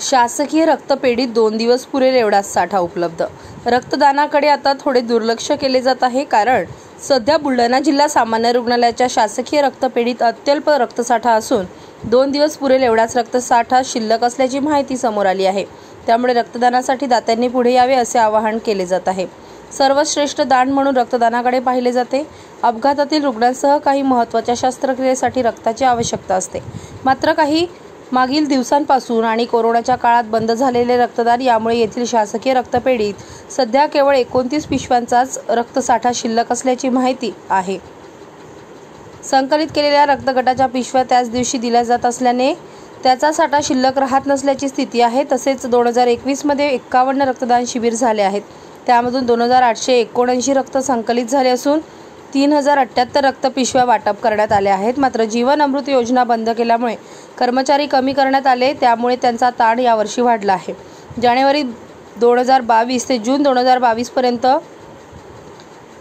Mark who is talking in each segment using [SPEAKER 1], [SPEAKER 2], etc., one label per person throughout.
[SPEAKER 1] शासकीय रक्तपेढीत दोन दिवस पुरेल एवढाच साठा उपलब्ध. रक्तदानाकडे आता थोडे दुर्लक्ष केले जात आहे कारण सध्या बुलढाणा जिल्हा सामान्य रुग्णालयाच्या शासकीय रक्तपेढीत अत्यल्प रक्तसाठा असून दोन दिवस पुरेल एवढाच रक्तसाठा शिल्लक असल्याची माहिती समोर आली आहे. त्यामुळे रक्तदानासाठी दात्यांनी पुढे यावे असे आवाहन केले जात आहे. सर्वश्रेष्ठ दान म्हणून रक्तदानाकडे पाहिले जाते. अपघातातील रुग्णांसह काही महत्त्वाच्या शस्त्रक्रियेसाठी रक्ताची आवश्यकता असते. मात्र काही मागील दिवसांपासून आणि कोरोनाच्या काळात बंद झालेले रक्तदान यामुळे येथील शासकीय रक्तपेढीत सध्या केवळ एकोणतीस पिशव्यांचाच रक्तसाठा शिल्लक असल्याची माहिती आहे. संकलित केलेल्या रक्तगटाच्या पिशव्या त्याच दिवशी दिल्या जात असल्याने त्याचा साठा शिल्लक राहत नसल्याची स्थिती आहे. तसेच दोन हजार एकवीसमध्ये एक्कावन्न रक्तदान शिबिर झाले आहेत. त्यामधून दोन हजार आठशे एकोणऐंशी रक्त संकलित झाले असून तीन हजार अठ्ठ्याहत्तर रक्तपिशव्या वाटप करण्यात आल्या आहेत. मात्र जीवन अमृत योजना बंद केल्यामुळे कर्मचारी कमी करण्यात आले त्यामुळे त्यांचा ताण यावर्षी वाढला आहे. जानेवारी दोन हजार बावीस ते जून दोन हजार बावीसपर्यंत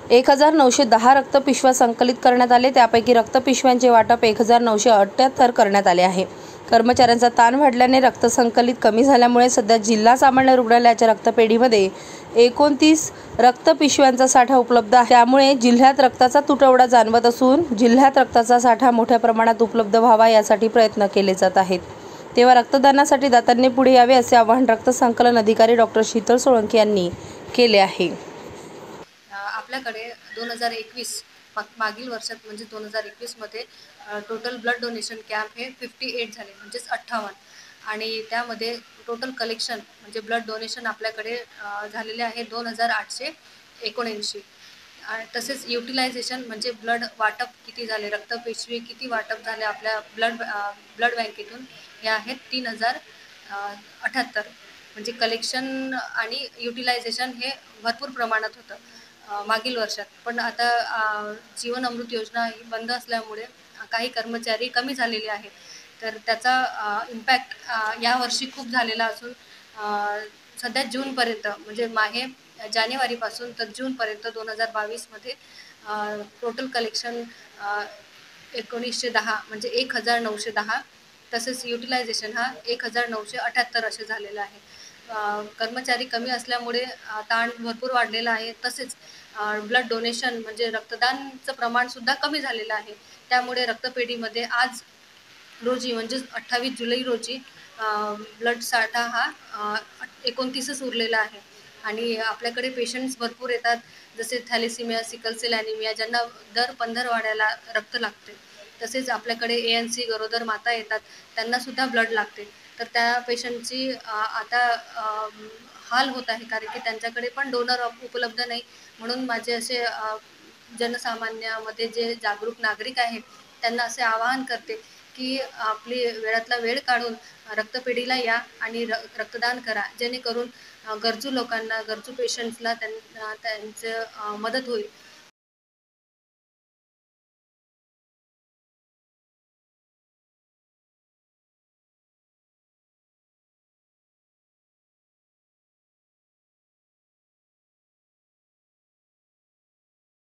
[SPEAKER 1] एक हजार नऊशे दहा रक्तपिशव्या संकलित करण्यात आले. त्यापैकी रक्तपिशव्यांचे वाटप एक हजार नऊशे अठ्ठ्याहत्तर करण्यात आले आहे. कर्मचाऱ्यांचा ताण वाढल्याने रक्त संकलित कमी झाल्यामुळे सध्या जिल्हा सामान्य रुग्णालयाच्या रक्तपेढीमध्ये एकोणतीस रक्तपिशव्यांचा साठा उपलब्ध आहे. त्यामुळे जिल्ह्यात रक्ताचा तुटवडा जाणवत असून जिल्ह्यात रक्ताचा साठा मोठ्या प्रमाणात उपलब्ध व्हावा यासाठी प्रयत्न केले जात आहेत. तेव्हा रक्तदानासाठी दातांनी पुढे यावे असे आवाहन रक्त संकलन अधिकारी डॉक्टर शीतल सोळंकी यांनी केले आहे.
[SPEAKER 2] आपल्याकडे दोन हजार एकवीस मागील वर्षात म्हणजे दोन हजार एकवीसमध्ये टोटल ब्लड डोनेशन कॅम्प हे फिफ्टी एट झाले म्हणजेच अठ्ठावन्न. आणि त्यामध्ये टोटल कलेक्शन म्हणजे ब्लड डोनेशन आपल्याकडे झालेले आहे दोन हजार आठशे एकोणऐंशी. तसेच युटिलायझेशन म्हणजे ब्लड वाटप किती झाले रक्तपेशवी किती वाटप झाले आपल्या ब्लड ब्लड बँकेतून हे आहेत तीन हजार अठ्ठ्याहत्तर म्हणजे कलेक्शन आणि युटिलायझेशन हे भरपूर प्रमाणात होतं. मागील वर्षात. पण आता जीवन अमृत योजना ही बंद असल्यामुळे काही कर्मचारी कमी झालेले आहेत. तर त्याचा इम्पॅक्ट यावर्षी खूप झालेला असून सध्या जूनपर्यंत म्हणजे माहे जानेवारीपासून तर जूनपर्यंत दोन हजार बावीसमध्ये टोटल कलेक्शन एकोणीसशे दहा म्हणजे एक हजार नऊशे दहा तसेच युटिलायझेशन हा एक हजार नऊशे अठ्याहत्तर असे झालेलं आहे. कर्मचारी कमी असल्यामुळे ताण भरपूर वाढलेला आहे. तसेच ब्लड डोनेशन म्हणजे रक्तदानचं प्रमाणसुद्धा कमी झालेलं आहे. त्यामुळे रक्तपेढीमध्ये आज रोजी म्हणजेच अठ्ठावीस जुलै रोजी ब्लड साठा हा एकोणतीसच उरलेला आहे. आणि आपल्याकडे पेशंट्स भरपूर येतात. जसे थॅलेसिमिया सिकलसेल ॲनिमिया ज्यांना दर पंधरवाड्याला रक्त लागते. तसेच आपल्याकडे ए एन सी गरोदर माता येतात. त्यांनासुद्धा ब्लड लागते. तर त्या पेशंटची आता हाल होत आहे कारण की त्यांच्याकडे पण डोनर उपलब्ध नाही. म्हणून माझे असे जनसामान्यामध्ये जे जागरूक नागरिक आहेत त्यांना असे आवाहन करते की आपली वेळातला वेळ काढून रक्तपेढीला या आणि र रक्तदान करा. जेणेकरून गरजू लोकांना गरजू पेशंट्सला त्यांना त्यांचं मदत होईल.